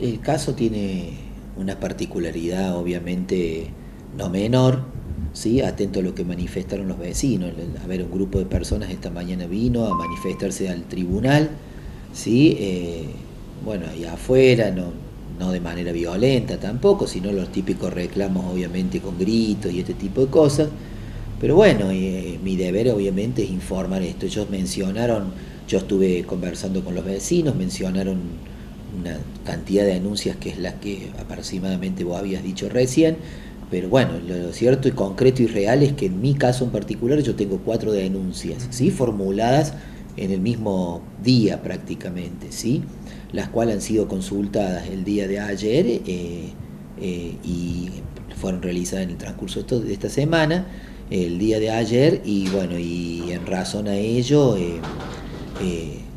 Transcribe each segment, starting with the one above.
El caso tiene una particularidad obviamente no menor, ¿sí? atento a lo que manifestaron los vecinos. A ver, un grupo de personas esta mañana vino a manifestarse al tribunal, ¿sí? Eh, bueno, allá afuera, no, no de manera violenta tampoco, sino los típicos reclamos obviamente con gritos y este tipo de cosas. Pero bueno, eh, mi deber obviamente es informar esto. Ellos mencionaron, yo estuve conversando con los vecinos, mencionaron una cantidad de denuncias que es la que aproximadamente vos habías dicho recién, pero bueno, lo cierto y concreto y real es que en mi caso en particular yo tengo cuatro denuncias, ¿sí? formuladas en el mismo día prácticamente, ¿sí? las cuales han sido consultadas el día de ayer eh, eh, y fueron realizadas en el transcurso de esta semana, el día de ayer, y bueno, y en razón a ello... Eh,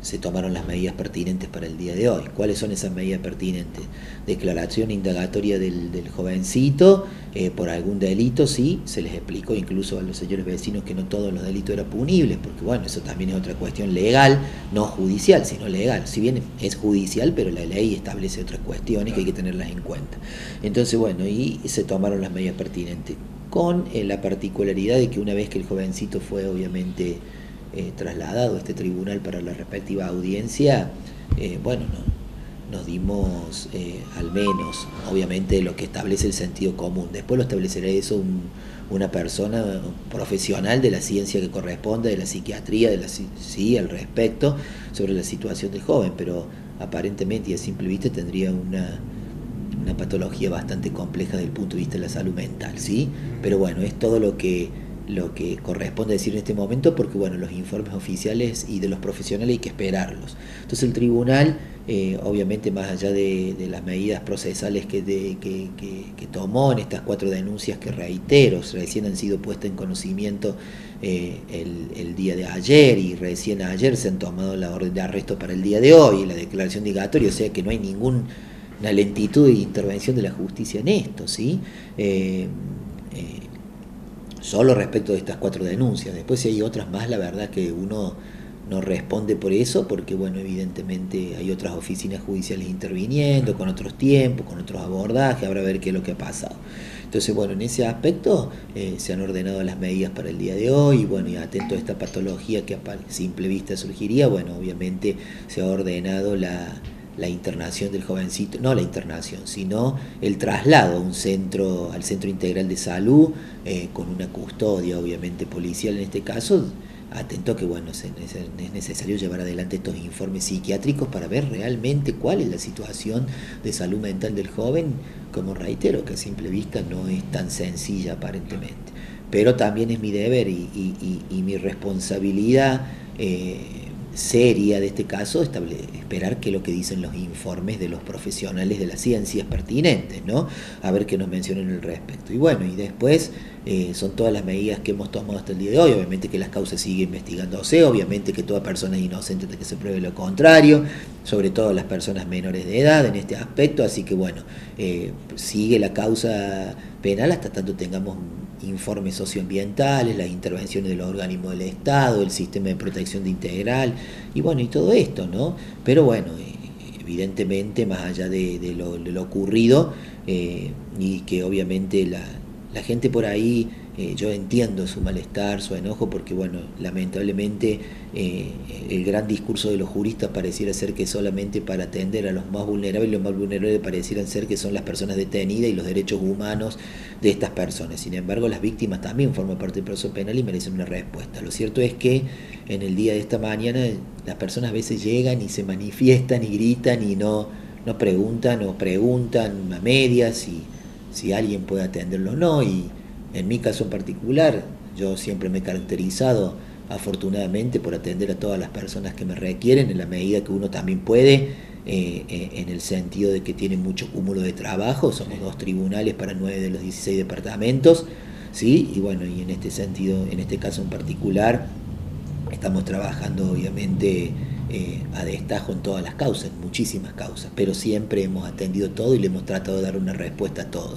se tomaron las medidas pertinentes para el día de hoy. ¿Cuáles son esas medidas pertinentes? Declaración indagatoria del, jovencito eh, por algún delito, sí, se les explicó incluso a los señores vecinos que no todos los delitos eran punibles, porque bueno, eso también es otra cuestión legal, no judicial, sino legal. Si bien es judicial, pero la ley establece otras cuestiones que hay que tenerlas en cuenta. Entonces, bueno, y se tomaron las medidas pertinentes, con eh, la particularidad de que una vez que el jovencito fue obviamente eh, trasladado a este tribunal para la respectiva audiencia, eh, bueno, nos dimos eh, al menos, obviamente, lo que establece el sentido común. Después lo establecerá eso una persona profesional de la ciencia que corresponde, de la psiquiatría, de la sí, al respecto, sobre la situación del joven, pero aparentemente y a simple vista tendría una, una patología bastante compleja desde el punto de vista de la salud mental, ¿sí? Pero bueno, es todo lo que lo que corresponde decir en este momento porque bueno los informes oficiales y de los profesionales hay que esperarlos entonces el tribunal eh, obviamente más allá de, las medidas procesales que, tomó en estas cuatro denuncias que reitero recién han sido puestas en conocimiento eh, el, día de ayer y recién ayer se han tomado la orden de arresto para el día de hoy y la declaración digatoria o sea que no hay ninguna lentitud de intervención de la justicia en esto ¿sí? Eh, solo respecto de estas cuatro denuncias. Después si hay otras más, la verdad que uno no responde por eso, porque bueno, evidentemente hay otras oficinas judiciales interviniendo, con otros tiempos, con otros abordajes, habrá ver qué es lo que ha pasado. Entonces, bueno, en ese aspecto eh, se han ordenado las medidas para el día de hoy, y bueno, y atento a esta patología que a simple vista surgiría, bueno, obviamente se ha ordenado la la internación del jovencito, no la internación, sino el traslado a un centro, al centro integral de salud, eh, con una custodia obviamente policial en este caso, atento que bueno, es, necesario llevar adelante estos informes psiquiátricos para ver realmente cuál es la situación de salud mental del joven, como reitero, que a simple vista no es tan sencilla aparentemente. Pero también es mi deber y, mi responsabilidad. Eh, seria de este caso esperar qué es lo que dicen los informes de los profesionales de las ciencias pertinentes, ¿no? A ver qué nos mencionan al respecto. Y bueno, y después eh, son todas las medidas que hemos tomado hasta el día de hoy, obviamente que las causas siguen investigándose, obviamente que toda persona es inocente hasta que se pruebe lo contrario, sobre todo las personas menores de edad en este aspecto, así que bueno, eh, sigue la causa penal hasta tanto tengamos informes socioambientales, las intervenciones de los organismos del Estado, el sistema de protección de integral, y bueno, y todo esto, ¿no? Pero bueno, eh, evidentemente, más allá de, lo, ocurrido, eh, y que obviamente la, la gente por ahí eh, yo entiendo su malestar, su enojo, porque bueno, lamentablemente eh, el gran discurso de los juristas pareciera ser que solamente para atender a los más vulnerables, los más vulnerables parecieran ser que son las personas detenidas y los derechos humanos de estas personas. Sin embargo, las víctimas también forman parte del proceso penal y merecen una respuesta. Lo cierto es que en el día de esta mañana las personas a veces llegan y se manifiestan y gritan y no, no preguntan o preguntan a medias si, si alguien puede atenderlo o no. Y, en mi caso en particular, yo siempre me he caracterizado afortunadamente por atender a todas las personas que me requieren en la medida que uno también puede, eh, eh, en el sentido de que tiene mucho cúmulo de trabajo, somos dos tribunales para nueve de los 16 departamentos, ¿sí? y bueno, y en este sentido, en este caso en particular, estamos trabajando obviamente eh, a destajo en todas las causas, muchísimas causas, pero siempre hemos atendido todo y le hemos tratado de dar una respuesta a todo.